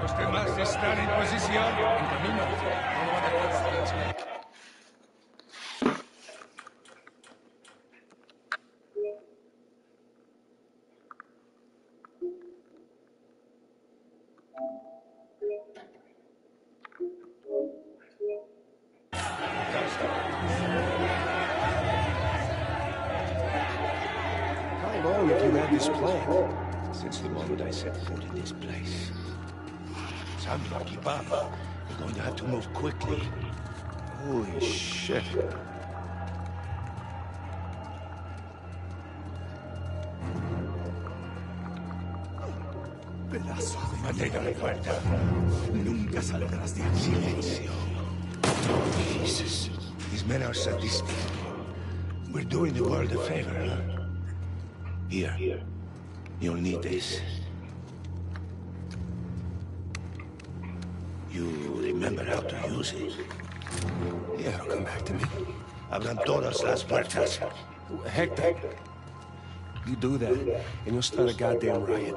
Los demás están en posición. En camino. Samuel, keep up. We're going to have to move quickly. Holy shit. Pedazo de madera muerta. Nunca saldrás de aquí. Silencio. Jesus. These men are sadistic. We're doing the world a favor, huh? Here. You'll need this. You remember how to use it? Yeah, it'll come back to me. I've Abran todas las puertas. Hector, you do that, and you'll start a goddamn riot.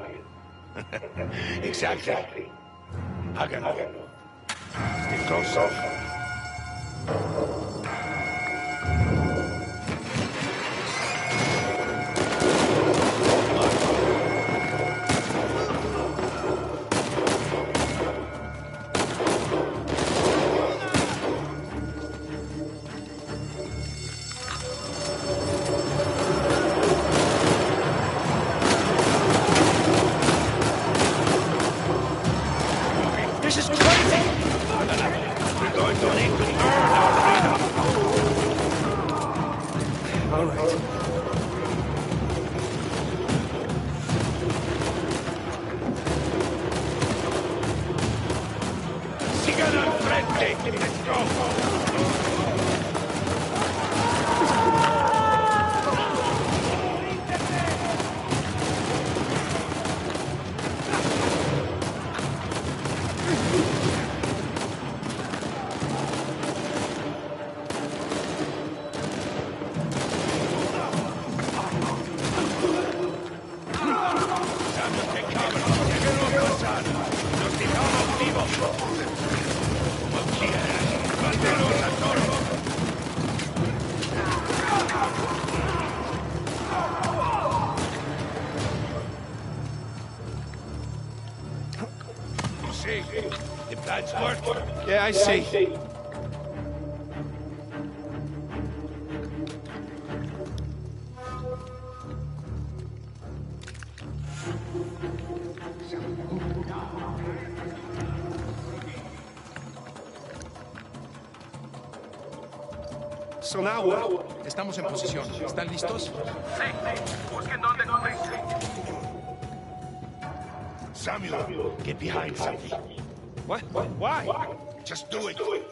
Exactly. Háganlo. Stay close. This I see. So now what? Estamos en posición. ¿Están listos? Samuel, get behind something. What? Why? Just do it. Do it.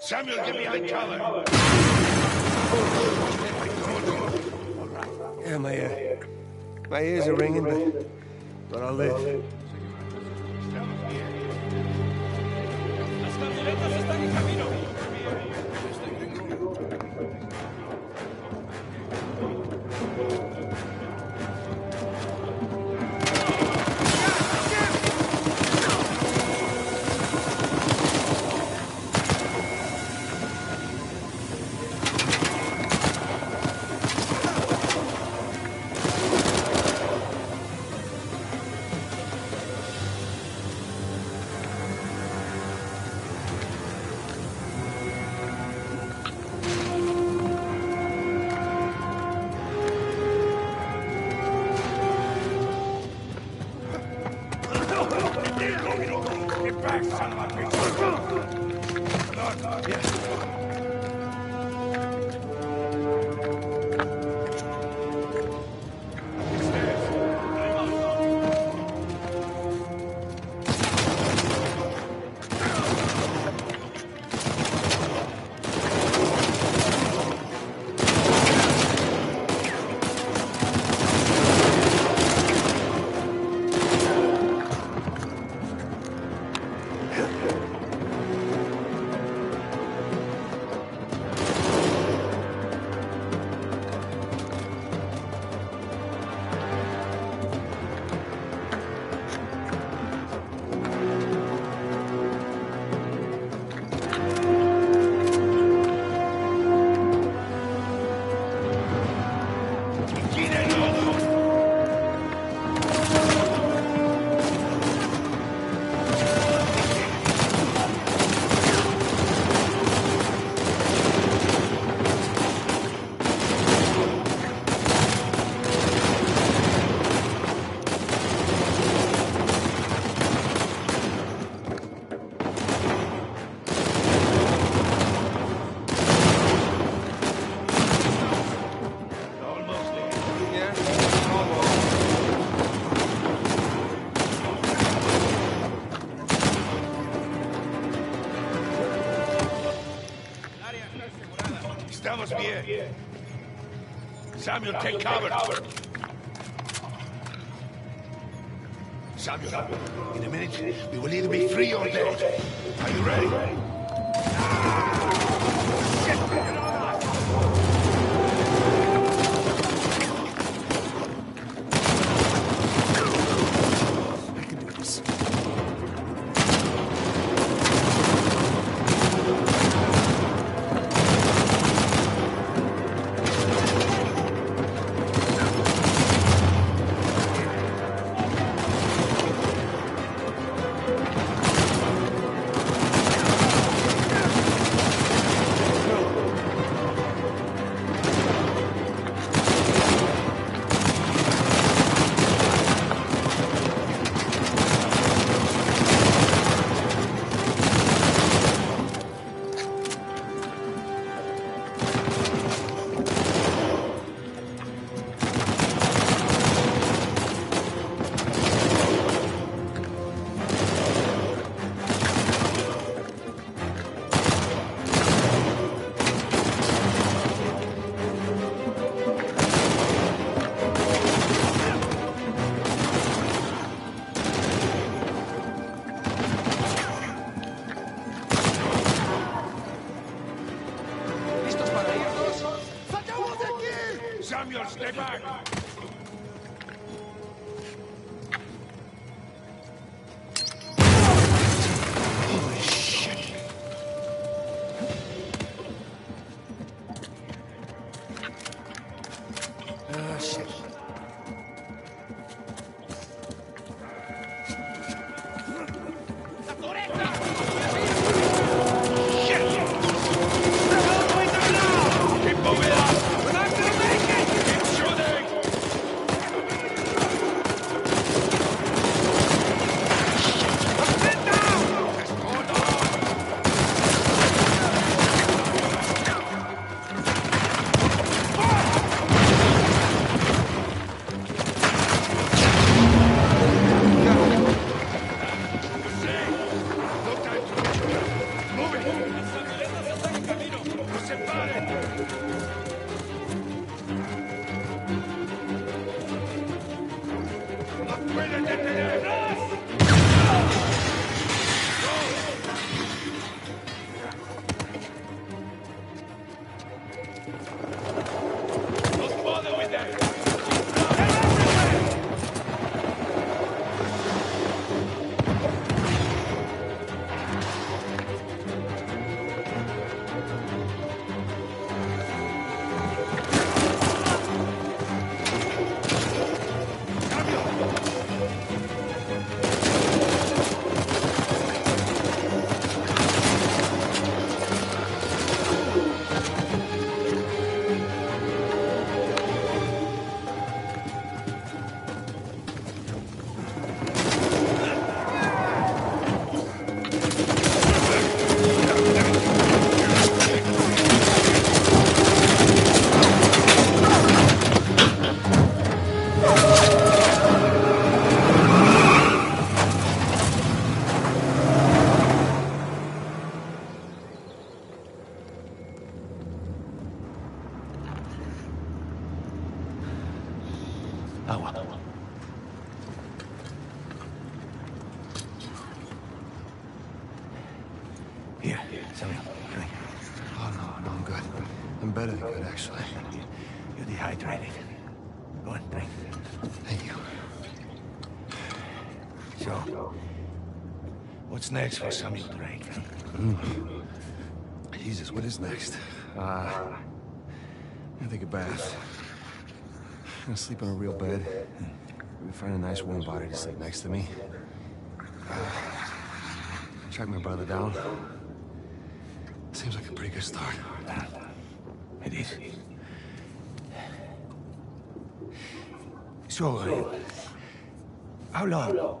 Samuel, get behind cover. Yeah, my, uh, my ears are ringing, but, but I'll live. Las camionetas están en camino. Samuel, take cover. Samuel, in a minute, we will either be free or dead. Are you ready? I next for Samuel Drake? Jesus, what is next? Uh, I'm take a bath. I'm gonna sleep on a real bed. Maybe find a nice warm body to sleep next to me. Uh, track my brother down. Seems like a pretty good start. It is. So, uh, how long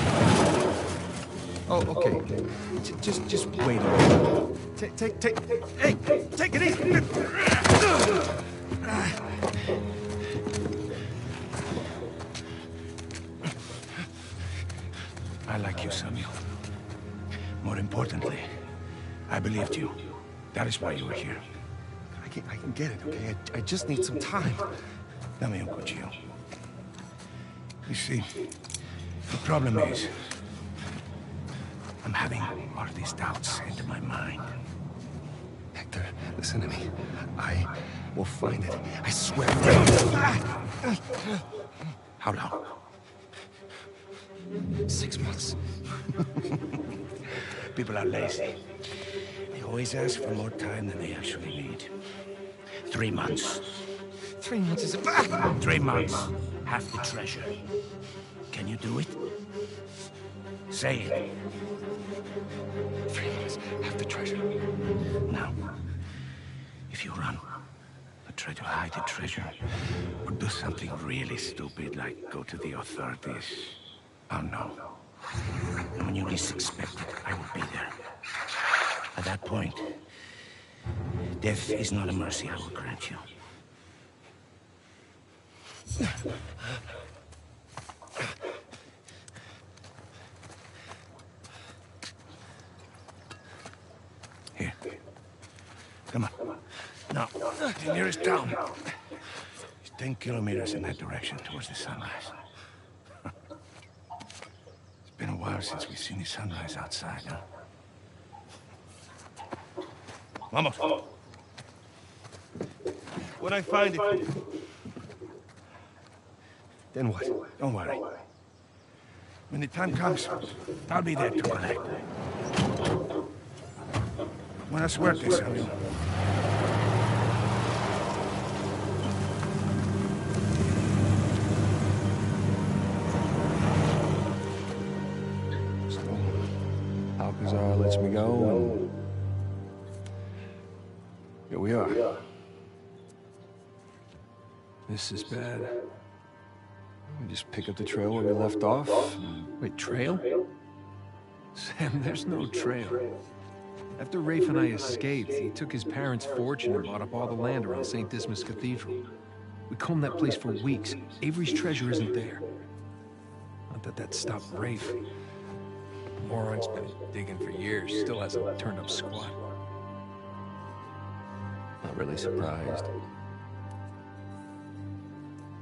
Oh, oh okay. J- just, just wait a minute. Take, take, take... Hey, take it easy! I like you, Samuel. More importantly, I believed you. That is why you were here. I can, I can get it, okay? I, I just need some time. Dame un cuchillo. You see, the problem is, having all these doubts into my mind. Hector, listen to me. I will find it. I swear. How long? Six months. People are lazy. They always ask for more time than they actually need. Three months. Three months is a... Three months. Half the treasure. Can you do it? Say it. Three months. Half the treasure. Now, if you run, or try to hide the treasure, or do something really stupid like go to the authorities, oh, I'll know. And when you least expect it, I will be there. At that point, death is not a mercy I will grant you. Here. Come on. Now, the nearest town It's 10 kilometers in that direction towards the sunrise. It's been a while since we've seen the sunrise outside, huh? Vamos. When I find it... Then what? Don't worry. When the time comes, I'll be there to collect. Buena suerte, Samuel. So, Alcazar lets me go, and... Here we are. This is bad. We just pick up the trail where we left off. Wait, trail? Sam, there's no trail. After Rafe and I escaped, he took his parents' fortune and bought up all the land around St. Dismas Cathedral. We combed that place for weeks. Avery's treasure isn't there. Not that that stopped Rafe. Moron's been digging for years, still hasn't turned up squat. Not really surprised.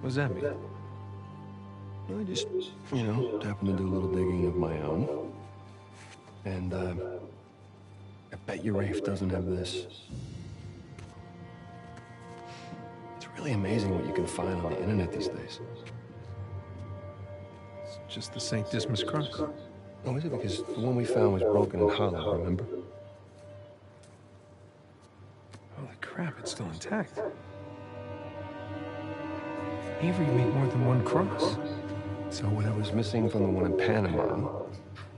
What does that mean? I just, you know, happened to do a little digging of my own. And, uh, I bet your Rafe doesn't have this. It's really amazing what you can find on the internet these days. It's just the St. Dismas cross. Oh, is it? Because the one we found was broken and hollow, remember? Holy crap, it's still intact. Avery made more than one cross. So what I was missing from the one in Panama,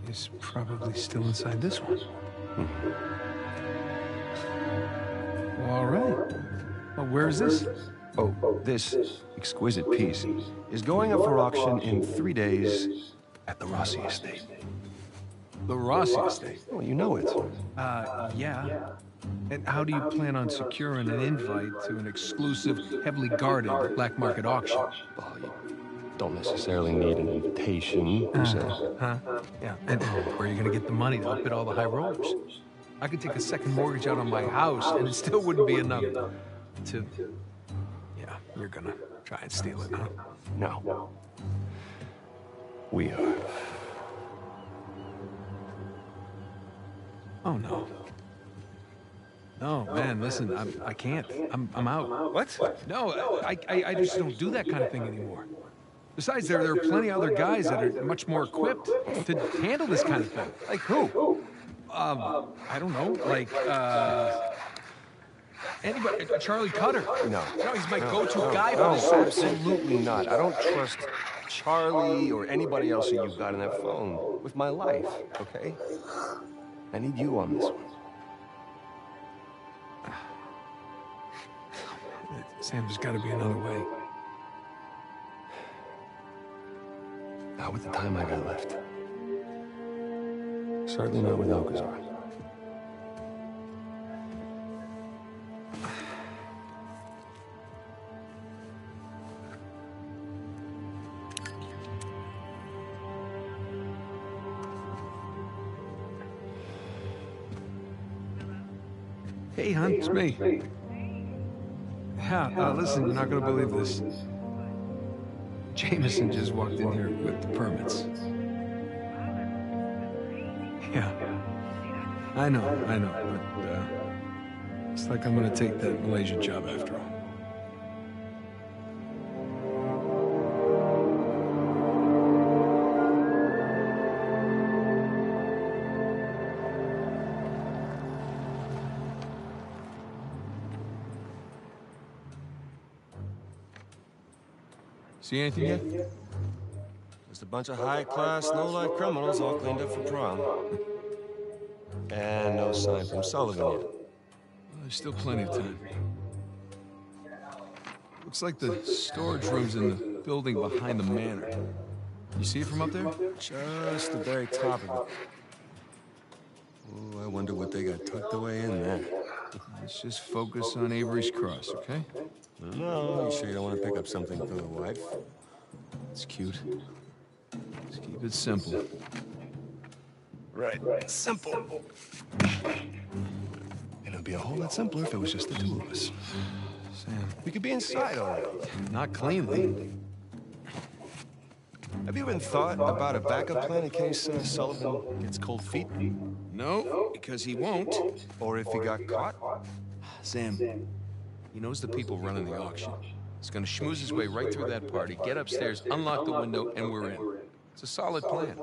Is probably still inside this one. Well, all right. Well, where is this? Oh, this exquisite piece is going up for auction in three days at the Rossi estate. The Rossi estate. Oh, you know it. Uh, yeah. And how do you plan on securing an invite to an exclusive, heavily guarded black market auction? Well, you don't necessarily need an invitation, per se. Huh? Yeah. And where are you gonna get the money to outbid all the high rollers? I could take a second mortgage out on my house, and it still wouldn't be enough to. Yeah, you're gonna try and steal it, huh? No. We are. Oh no. No, man, listen, I'm, I can't. I'm, I'm out. What? No, I, I, I just don't do that kind of thing anymore. Besides, there, there are plenty of other guys that are much more equipped to handle this kind of thing. Like who? Um, I don't know, like, uh... Anybody, uh, Charlie Cutter. No. No, he's my go-to guy for No, this sort of thing. absolutely not. I don't trust Charlie or anybody else that you've got on that phone with my life, okay? I need you on this one. Sam, there's got to be another way. Not with the time I got left. Certainly not with Alcazar. Hey, hon, it's me. Yeah, uh, listen, you're not gonna believe this. Jameson just walked in here with the permits. Yeah. I know, I know, but, uh, it's like I'm gonna take that Malaysia job after all. See anything yet? Just a bunch of high-class, low-life criminals all cleaned up for prom. And no sign from Sullivan yet. Well, there's still plenty of time. Looks like the storage room's in the building behind the manor. You see it from up there? Just the very top of it. Oh, I wonder what they got tucked away in there. Let's just focus on Avery's Cross, okay? No, you sure you don't want to pick up something for the wife? It's cute. Let's keep it simple. Right. Simple. And it'd be a whole lot simpler if it was just the two of us. Sam, We could be inside already. not cleanly. Have you even thought about a backup plan in case uh, Sullivan gets cold feet? No, because he won't. Or if he got caught? Sam, he knows the people running the auction. He's gonna schmooze his way right through that party, get upstairs, unlock the window, and we're in. It's a solid plan.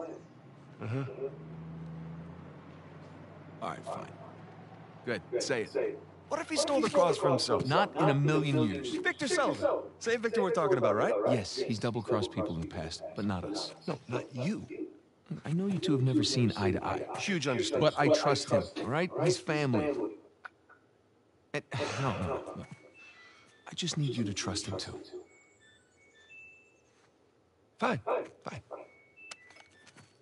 Uh-huh. All right, fine. Good, say it. What if he stole the cross for himself? Not in a million years. Victor Sullivan. Same Victor we're talking about, right? Yes, he's double-crossed people in the past, but not us. No, not you. I know you two have never seen eye to eye, Huge understanding. but I trust him, all right? He's family. And, no, no, look. I just need you to trust him too. Fine, fine.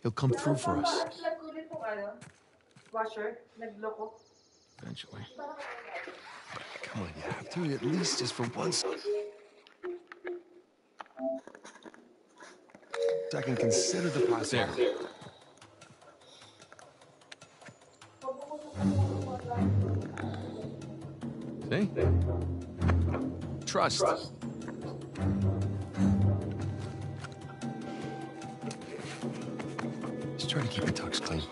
He'll come through for us Nag ko din tong ano, washer, nagloko. Eventually. Come on, you have to, at least just for once. I can consider the possibility. See? Trust. Just try to keep your tux clean.